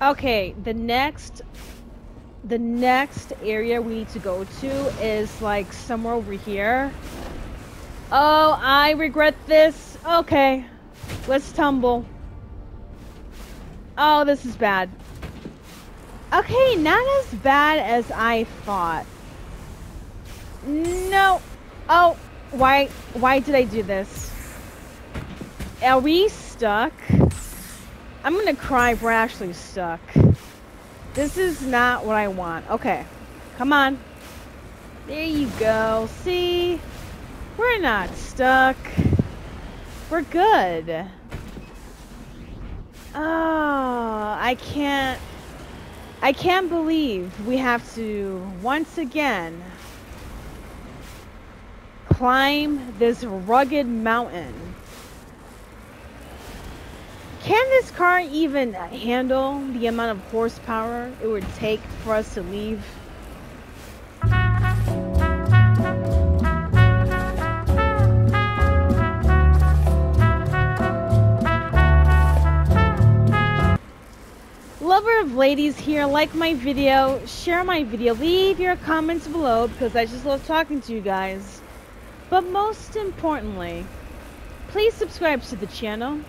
Okay, the next the next area we need to go to is like somewhere over here. Oh, I regret this. Okay. Let's tumble. Oh, this is bad. Okay, not as bad as I thought. No. Oh, why why did I do this? Are we stuck? I'm gonna cry we're actually stuck. This is not what I want. Okay. Come on. There you go. See? We're not stuck. We're good. Oh, I can't... I can't believe we have to, once again, climb this rugged mountain. Can this car even handle the amount of horsepower it would take for us to leave? Lover of ladies here, like my video, share my video, leave your comments below because I just love talking to you guys. But most importantly, please subscribe to the channel.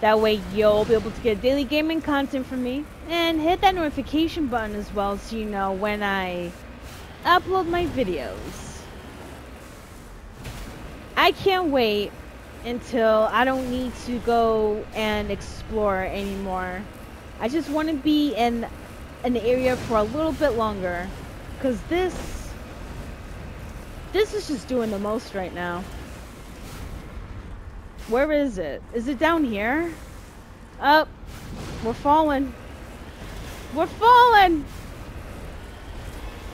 That way you'll be able to get daily gaming content from me. And hit that notification button as well so you know when I upload my videos. I can't wait until I don't need to go and explore anymore. I just want to be in an area for a little bit longer. Because this this is just doing the most right now. Where is it? Is it down here? Up. Oh, we're falling. We're falling!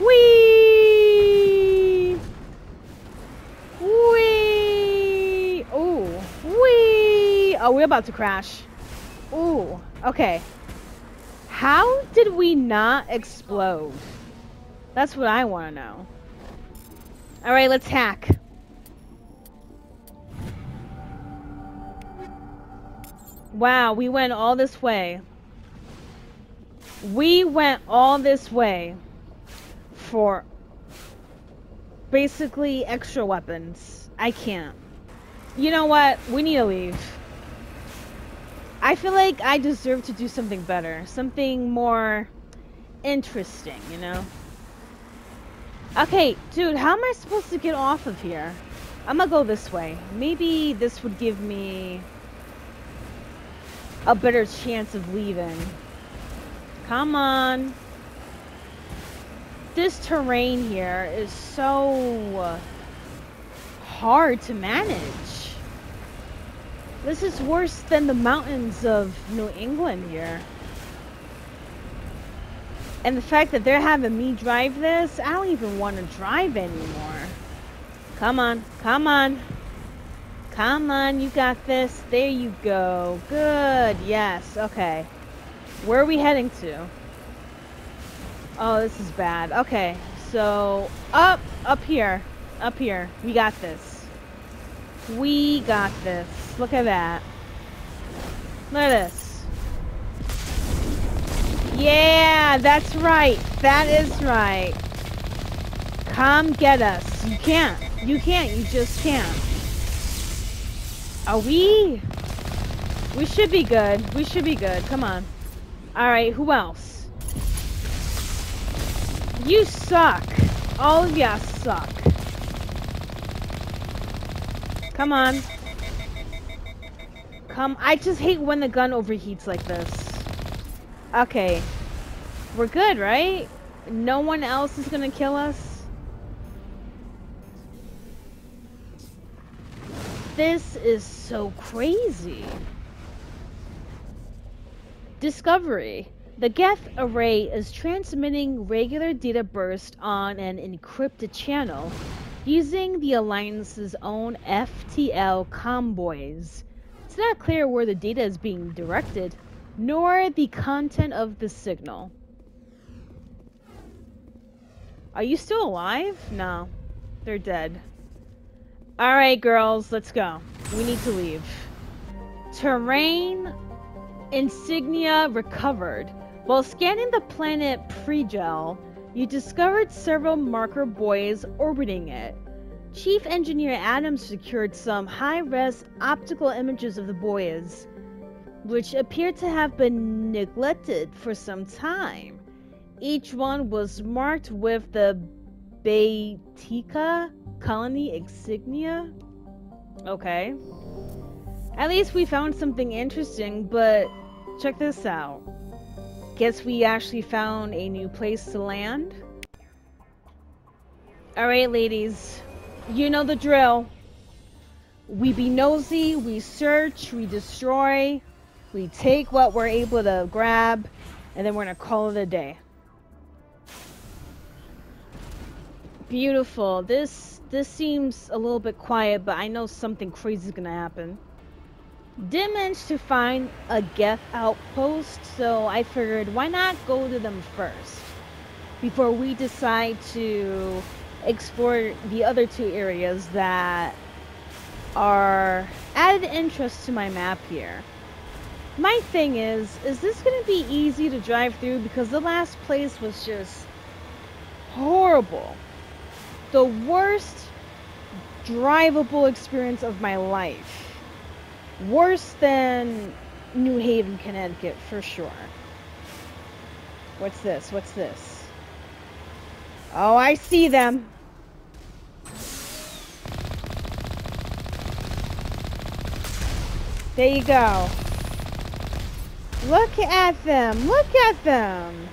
Whee! Whee! Ooh. Whee! Oh, we're about to crash. Ooh. Okay. How did we not explode? That's what I want to know. Alright, let's hack. Wow, we went all this way. We went all this way for basically extra weapons. I can't. You know what? We need to leave. I feel like I deserve to do something better. Something more interesting, you know? Okay, dude, how am I supposed to get off of here? I'm gonna go this way. Maybe this would give me a better chance of leaving. Come on. This terrain here is so hard to manage. This is worse than the mountains of New England here. And the fact that they're having me drive this, I don't even want to drive anymore. Come on, come on. Come on, you got this. There you go. Good, yes, okay. Where are we heading to? Oh, this is bad. Okay, so up, up here, up here. We got this. We got this. Look at that. Look at this. Yeah, that's right. That is right. Come get us. You can't. You can't. You just can't. Are we? We should be good. We should be good. Come on. Alright, who else? You suck. All of ya suck. Come on. Come. I just hate when the gun overheats like this. Okay. We're good, right? No one else is gonna kill us? This is so crazy. Discovery. The Geth array is transmitting regular data bursts on an encrypted channel using the Alliance's own FTL convoys. It's not clear where the data is being directed nor the content of the signal. Are you still alive? No. They're dead. Alright, girls, let's go. We need to leave. Turian Insignia recovered. While scanning the planet Pregel, you discovered several marker buoys orbiting it. Chief Engineer Adams secured some high res optical images of the buoys, which appeared to have been neglected for some time. Each one was marked with the Baetica colony insignia. Okay. At least we found something interesting, but check this out. Guess we actually found a new place to land. Alright, ladies. You know the drill. We be nosy, we search, we destroy, we take what we're able to grab, and then we're gonna call it a day. Beautiful. This this seems a little bit quiet, but I know something crazy is gonna happen. Did manage to find a Geth outpost, so I figured why not go to them first before we decide to explore the other two areas that are added interest to my map here. My thing is, is this to be easy to drive through? Because the last place was just horrible. The worst drivable experience of my life. Worse than New Haven, Connecticut, for sure. What's this? What's this? Oh, I see them. There you go. Look at them. Look at them.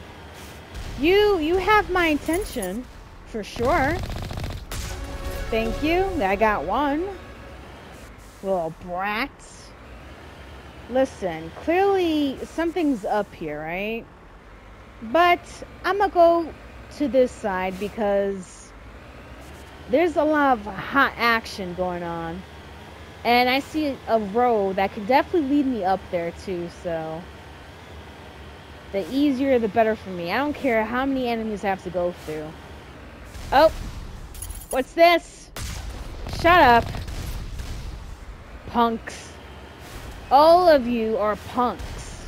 You you have my attention for sure. Thank you. I got one. Little brats. Listen, clearly something's up here, right? But I'm gonna go to this side because there's a lot of hot action going on. And I see a road that could definitely lead me up there too, so the easier the better for me. I don't care how many enemies I have to go through. Oh, what's this? Shut up. Punks. All of you are punks.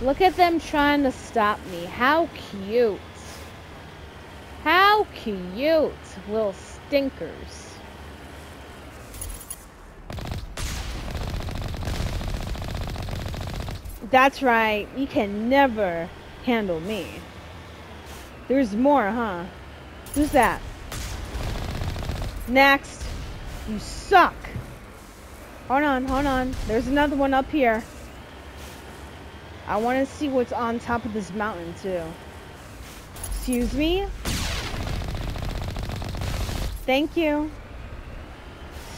Look at them trying to stop me. How cute. How cute. Little stinkers. That's right. You can never handle me. There's more, huh? Who's that? Next. You suck. Hold on, hold on. There's another one up here. I want to see what's on top of this mountain, too. Excuse me? Thank you.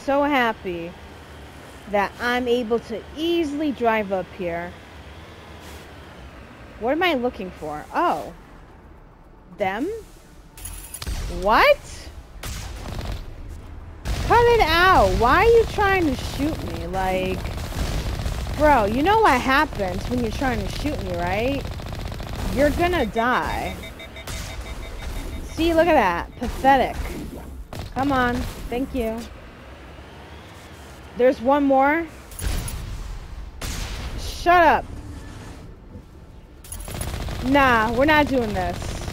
So happy that I'm able to easily drive up here what am I looking for? Oh. Them? What? It out. Why are you trying to shoot me? Like, bro, you know what happens when you're trying to shoot me, right? You're gonna die. See, look at that. Pathetic. Come on. Thank you. There's one more. Shut up. Nah, we're not doing this.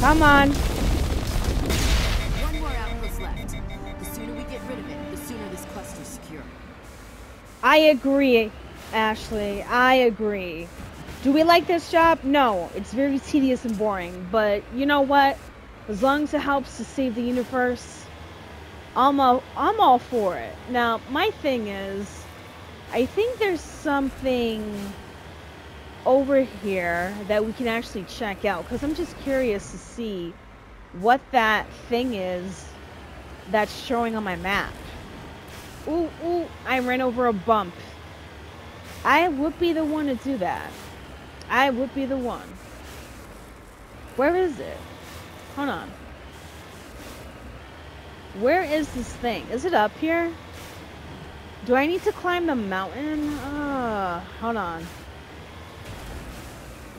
Come on. I agree, Ashley. I agree. Do we like this job? No. It's very tedious and boring. But you know what? As long as it helps to save the universe, I'm all, I'm all for it. Now, my thing is, I think there's something over here that we can actually check out because I'm just curious to see what that thing is that's showing on my map. Ooh, ooh, I ran over a bump. I would be the one to do that. I would be the one. Where is it? Hold on. Where is this thing? Is it up here? Do I need to climb the mountain? Uh, hold on.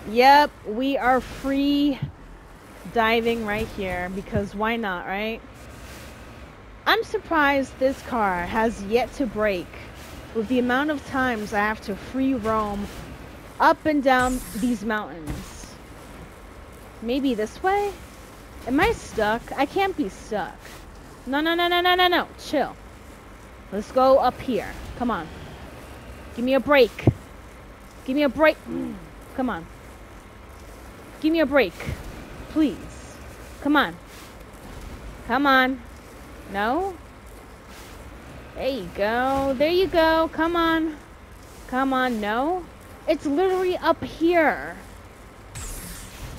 Yep, we are free diving right here because why not, right? I'm surprised this car has yet to break with the amount of times I have to free roam up and down these mountains. Maybe this way? Am I stuck? I can't be stuck. No, no, no, no, no, no, no. Chill. Let's go up here. Come on. Give me a break. Give me a break. Mm, come on. Give me a break. Please. Come on. Come on. No? There you go. There you go. Come on. Come on. No? It's literally up here.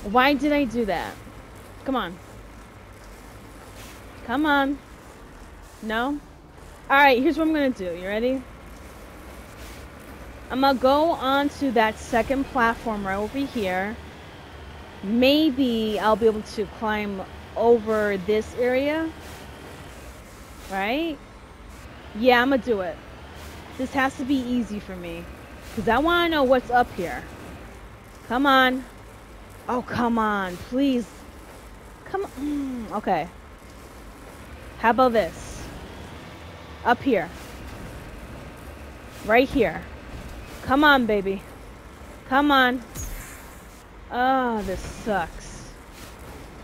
Why did I do that? Come on. Come on. No? Alright, here's what I'm gonna do. You ready? I'm gonna go on to that second platform right over here. Maybe I'll be able to climb over this area. Right? Yeah, I'm gonna do it. This has to be easy for me. Because I want to know what's up here. Come on. Oh, come on. Please. Come on. Mm, okay. How about this? Up here. Right here. Come on, baby. Come on. Oh, this sucks.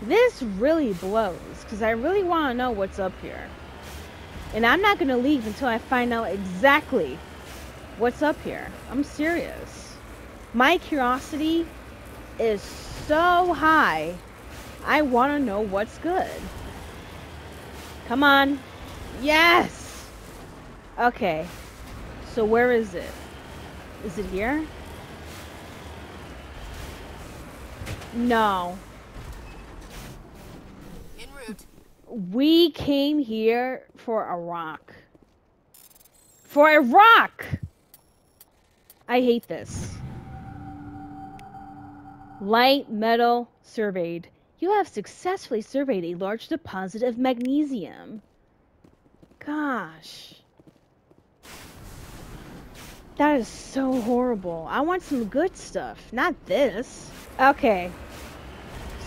This really blows because I really want to know what's up here. And I'm not going to leave until I find out exactly what's up here. I'm serious. My curiosity is so high. I want to know what's good. Come on. Yes! Okay. So where is it? Is it here? No. We came here for a rock. For a rock! I hate this. Light metal surveyed. You have successfully surveyed a large deposit of magnesium. Gosh. That is so horrible. I want some good stuff, not this. Okay.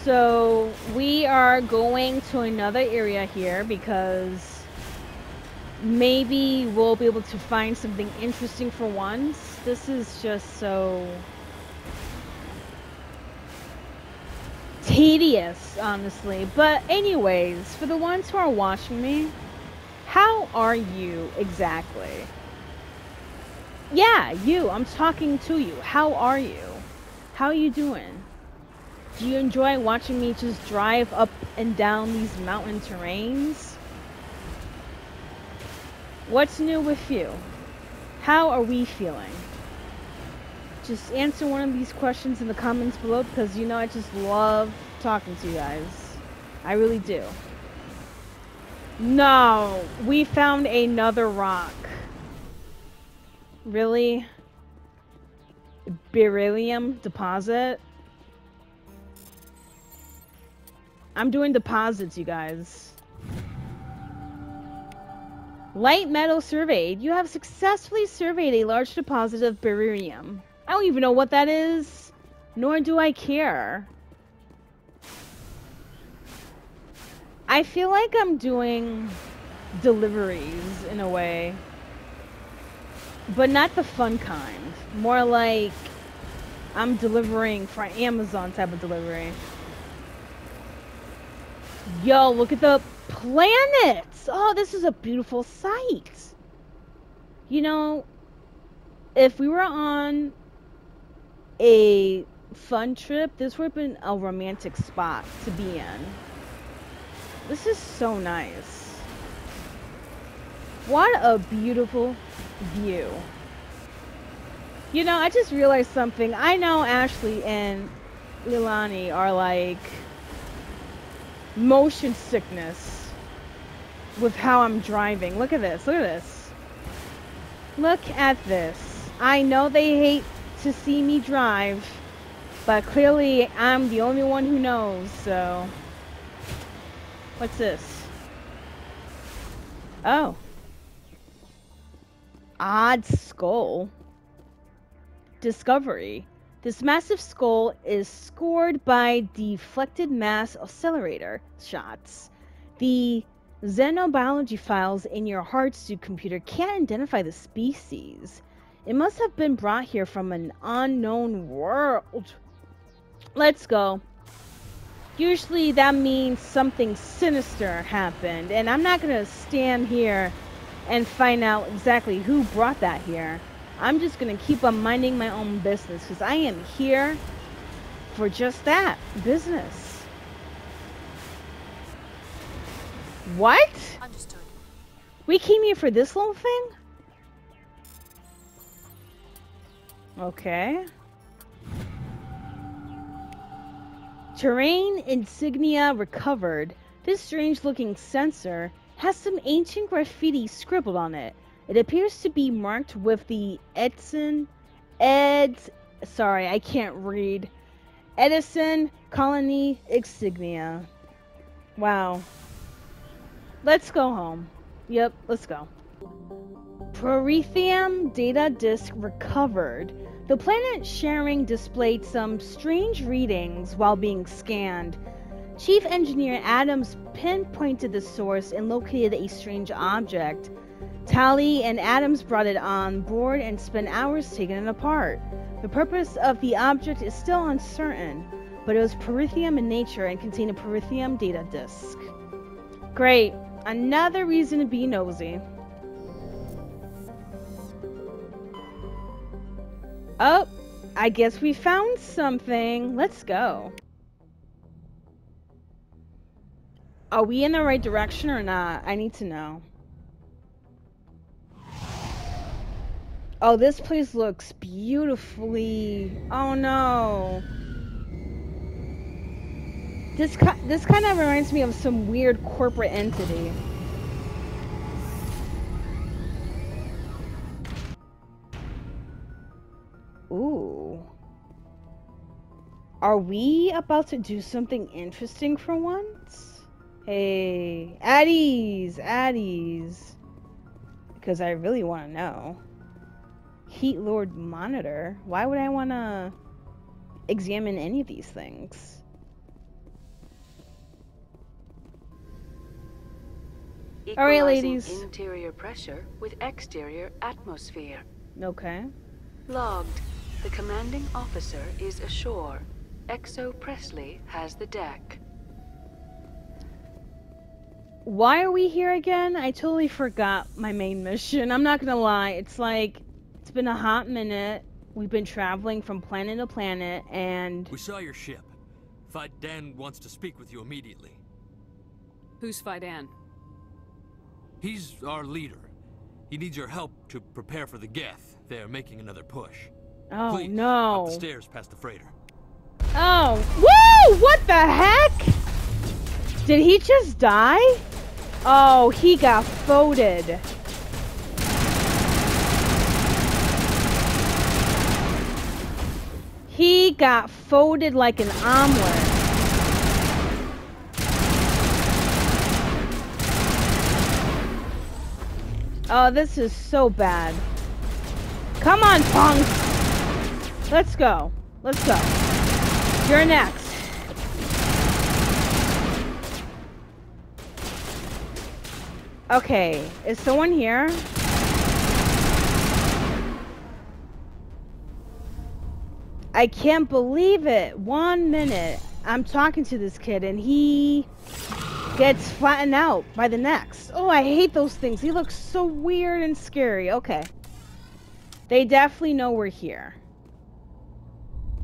So, we are going to another area here because maybe we'll be able to find something interesting for once. This is just so tedious, honestly. But anyways, for the ones who are watching me, how are you exactly? Yeah, you. I'm talking to you. How are you? How are you doing? Do you enjoy watching me just drive up and down these mountain terrains? What's new with you? How are we feeling? Just answer one of these questions in the comments below because you know I just love talking to you guys. I really do. No, we found another rock. Really? Beryllium deposit? I'm doing deposits, you guys. Light metal surveyed. You have successfully surveyed a large deposit of beryllium. I don't even know what that is, nor do I care. I feel like I'm doing deliveries in a way, but not the fun kind. More like I'm delivering for Amazon type of delivery. Yo, look at the planets! Oh, this is a beautiful sight. You know, if we were on a fun trip, this would have been a romantic spot to be in. This is so nice. What a beautiful view. You know, I just realized something. I know Ashley and Lilani are like motion sickness with how I'm driving. Look at this. Look at this. Look at this. I know they hate to see me drive, but clearly I'm the only one who knows, so. What's this? Oh. Odd skull. Discovery. This massive skull is scored by deflected mass accelerator shots. The Xenobiology files in your hardsuit computer can't identify the species. It must have been brought here from an unknown world. Let's go. Usually that means something sinister happened, and I'm not gonna stand here and find out exactly who brought that here. I'm just gonna keep on minding my own business because I am here for just that business. What? Understood. We came here for this little thing? Okay. Turian insignia recovered. This strange looking sensor has some ancient graffiti scribbled on it. It appears to be marked with the Edson Ed's sorry, I can't read. Edison Colony Insignia. Wow. Let's go home. Yep, let's go. Prothean data disk recovered. The planet sharing displayed some strange readings while being scanned. Chief Engineer Adams pinpointed the source and located a strange object. Tali and Adams brought it on board and spent hours taking it apart. The purpose of the object is still uncertain, but it was Prothean in nature and contained a Prothean data disk. Great. Another reason to be nosy. Oh, I guess we found something. Let's go. Are we in the right direction or not? I need to know. Oh, this place looks beautifully. Oh no. This this kind of reminds me of some weird corporate entity. Ooh. Are we about to do something interesting for once? Hey, Addies, Addies. Because I really want to know. Heat Lord Monitor. Why would I want to examine any of these things? All right, ladies. Interior pressure with exterior atmosphere. Okay. Logged. The commanding officer is ashore. XO Pressly has the deck. Why are we here again? I totally forgot my main mission. I'm not gonna lie. It's like, it's been a hot minute. We've been traveling from planet to planet, and... We saw your ship. Fai Dan wants to speak with you immediately. Who's Fai Dan? He's our leader. He needs your help to prepare for the Geth. They're making another push. Oh, Please, no. Up the stairs past the freighter. Oh, woo! What the heck? Did he just die? Oh, he got folded. He got folded like an omelet. Oh, this is so bad. Come on, punks. Let's go. Let's go. You're next. Okay, is someone here? I can't believe it. One minute, I'm talking to this kid and he gets flattened out by the next. Oh, I hate those things. He looks so weird and scary. Okay. They definitely know we're here.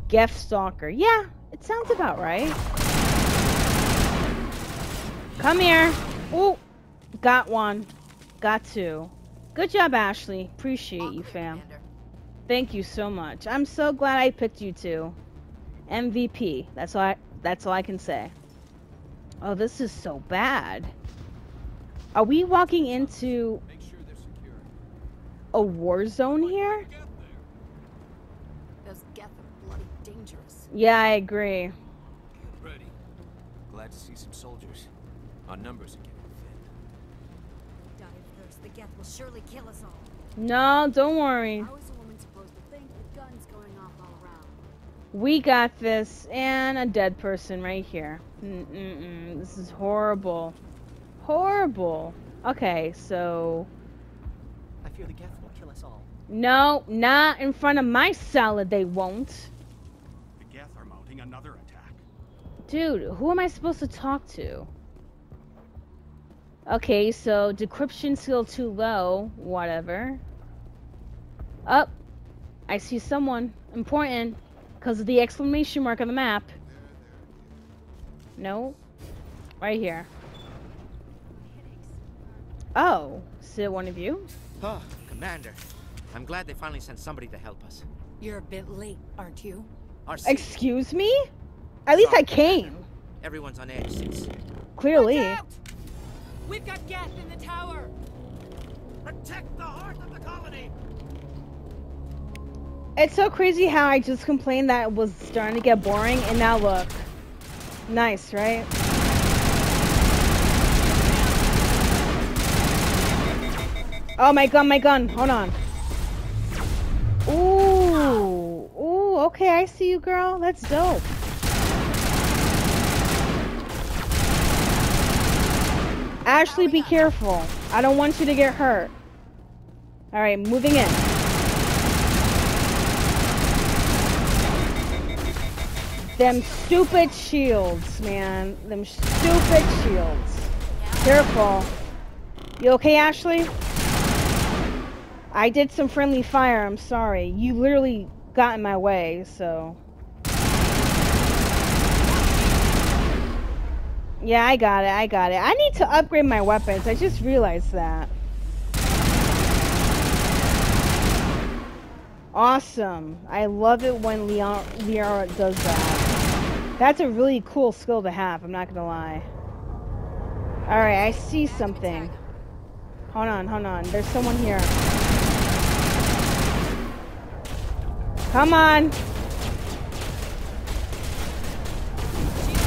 Geth Stalker. Yeah, it sounds about right. Come here. Oh, got one. Got two. Good job, Ashley. Appreciate you, fam. Commander. Thank you so much. I'm so glad I picked you two. MVP. That's all I, that's all I can say. Oh, this is so bad. Are we walking into a war zone here? Those Geth are bloody dangerous. Yeah, I agree. Ready. Glad to see some soldiers. Our numbers are getting thin. Die of thirst. The Geth will surely kill us all. No, don't worry. We got this. And a dead person right here. Mm-mm-mm. This is horrible. horrible. Okay, so I fear the Geth will kill us all. no, not in front of my salad. They won't. The Geth are mounting another attack. Dude, who am I supposed to talk to? Okay, so decryption skill too low. Whatever. Up. I see someone important because of the exclamation mark on the map. No. Right here. Oh, is it one of you? Oh, Commander. I'm glad they finally sent somebody to help us. You're a bit late, aren't you? Our Excuse me? At least I came. everyone's on edge since. Clearly. We've got Geth in the tower! Protect the heart of the colony! It's so crazy how I just complained that it was starting to get boring, and now look. Nice, right? Oh, my gun, my gun. Hold on. Ooh. Ooh, okay, I see you, girl. That's dope. Ashley, be careful. I don't want you to get hurt. Alright, moving in. Them stupid shields, man. Them stupid shields. Careful. You okay, Ashley? I did some friendly fire, I'm sorry. You literally got in my way, so. Yeah, I got it, I got it. I need to upgrade my weapons. I just realized that. Awesome. I love it when Liara does that. That's a really cool skill to have, I'm not gonna lie. Alright, I see something. Hold on, hold on. There's someone here. Come on.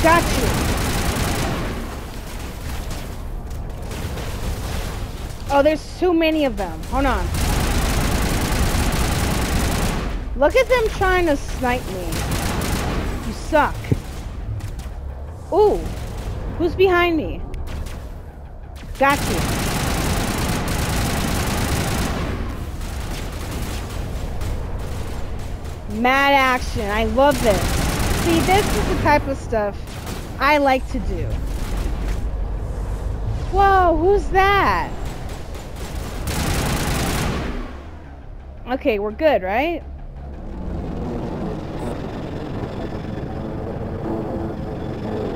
Got you. Oh, there's too many of them. Hold on. Look at them trying to snipe me. You suck. Ooh. Who's behind me? Got you. Mad action. I love this. See, this is the type of stuff I like to do. Whoa, who's that? Okay, we're good, right?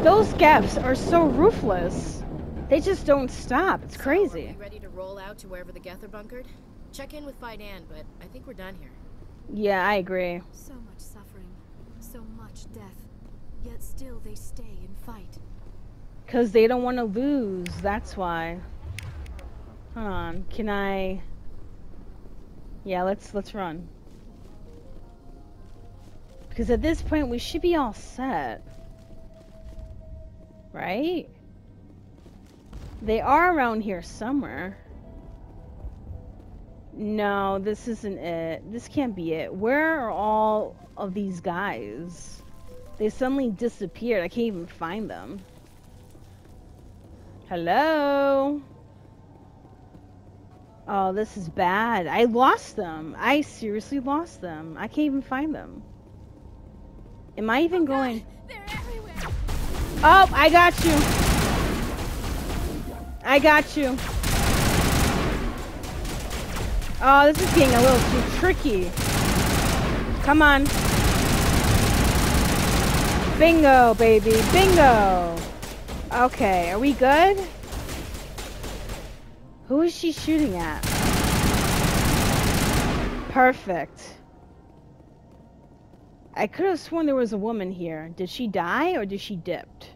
Those gaps are so ruthless. They just don't stop. It's So, crazy. are we ready to roll out to wherever the Geth are bunkered? Check in with Fai Dan, but I think we're done here. Yeah, I agree. So much suffering, so much death. Yet still they stay and fight. Cause they don't want to lose. That's why. Hold on. Can I? Yeah, let's let's run. Because at this point we should be all set, right? They are around here somewhere. No, this isn't it. This can't be it. Where are all of these guys? They suddenly disappeared. I can't even find them. Hello? Oh, this is bad. I lost them. I seriously lost them. I can't even find them. Am I even going? Oh, I got you. I got you. Oh, this is getting a little too tricky. Come on. Bingo, baby. Bingo. Okay, are we good? Who is she shooting at? Perfect. I could have sworn there was a woman here. Did she die or did she dipped?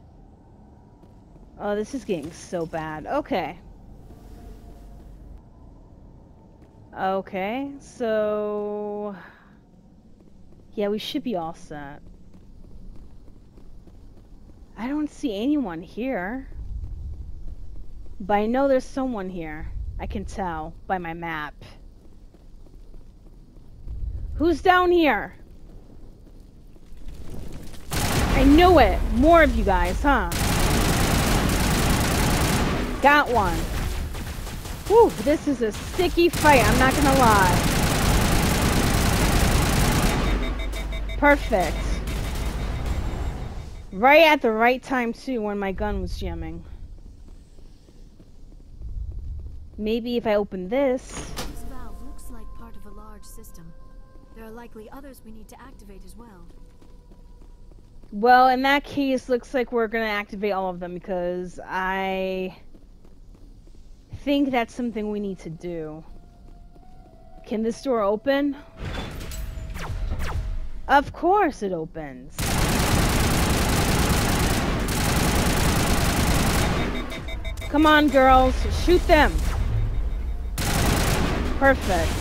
Oh, this is getting so bad. Okay. Okay, so... Yeah, we should be all set. I don't see anyone here. But I know there's someone here. I can tell by my map. Who's down here? I knew it! More of you guys, huh? Got one. Whew, this is a sticky fight, I'm not gonna lie. Perfect. Right at the right time too when my gun was jamming. Maybe if I open this. This valve looks like part of a large system. There are likely others we need to activate as well. Well, in that case, looks like we're gonna activate all of them because I think that's something we need to do. Can this door open? Of course it opens. Come on, girls. Shoot them. Perfect.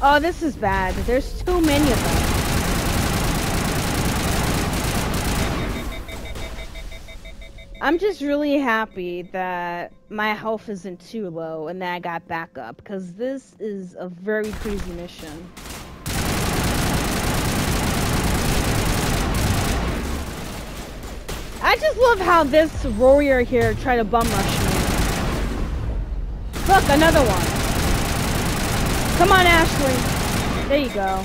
Oh, this is bad. There's too many of them. I'm just really happy that my health isn't too low and that I got back up because this is a very crazy mission. I just love how this warrior here tried to bum rush me. Look, another one. Come on, Ashley. There you go.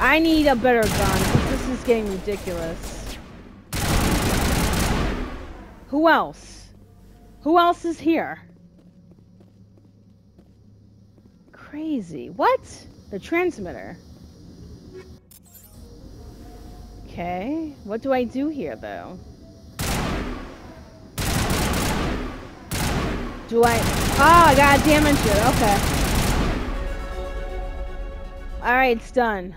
I need a better gun this is getting ridiculous. Who else? Who else is here? Crazy. What? The transmitter. Okay. What do I do here, though? Do I... Ah, oh, I got damage it. Okay. Alright, it's done.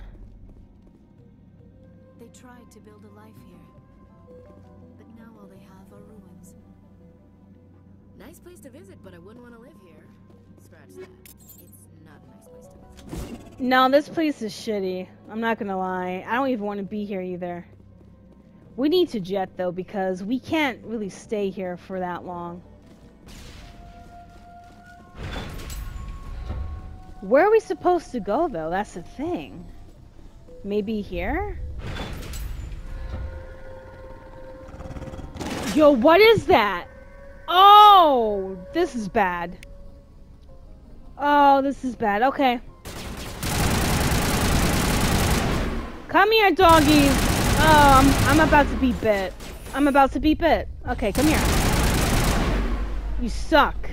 But I wouldn't want to live here. Scratch that. It's not a nice place to visit. No, this place is shitty. I'm not gonna lie. I don't even want to be here either. We need to jet, though, because we can't really stay here for that long. Where are we supposed to go, though? That's the thing. Maybe here? Yo, what is that? Oh, this is bad. Oh, this is bad. Okay. Come here, doggies. Oh, I'm, I'm about to be bit. I'm about to be bit. Okay, come here. You suck.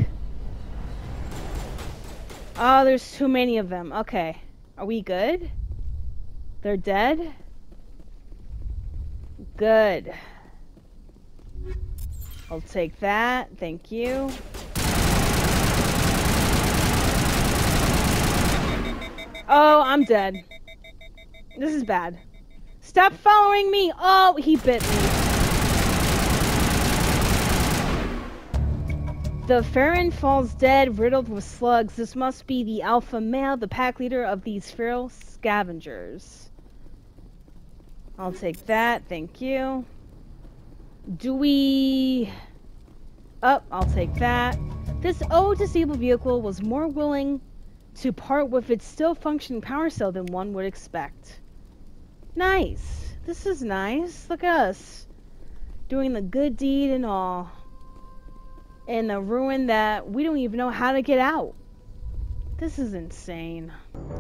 Oh, there's too many of them. Okay. Are we good? They're dead? Good. I'll take that. Thank you. Oh, I'm dead. This is bad. Stop following me! Oh, he bit me. The varren falls dead, riddled with slugs. This must be the alpha male, the pack leader of these feral scavengers. I'll take that, thank you. Do we... Up, oh, I'll take that. This old disabled vehicle was more willing to part with its still functioning power cell than one would expect. Nice. This is nice. Look at us. Doing the good deed and all. In a ruin that we don't even know how to get out. This is insane.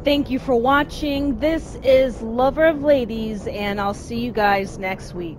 Thank you for watching. This is Lover of Ladies, and I'll see you guys next week.